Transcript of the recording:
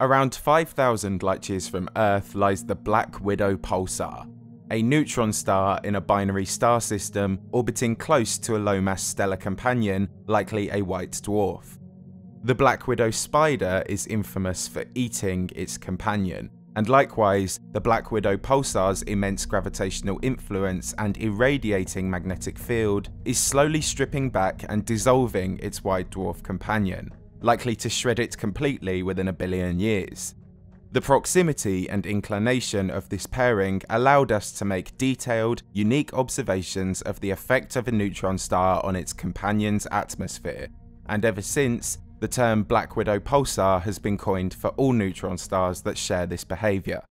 Around 5,000 light years from Earth lies the Black Widow Pulsar, a neutron star in a binary star system orbiting close to a low mass stellar companion, likely a white dwarf. The Black Widow spider is infamous for eating its companion, and likewise, the Black Widow pulsar's immense gravitational influence and irradiating magnetic field is slowly stripping back and dissolving its white dwarf companion, likely to shred it completely within a billion years. The proximity and inclination of this pairing allowed us to make detailed, unique observations of the effect of a neutron star on its companion's atmosphere, and ever since, the term Black Widow pulsar has been coined for all neutron stars that share this behaviour.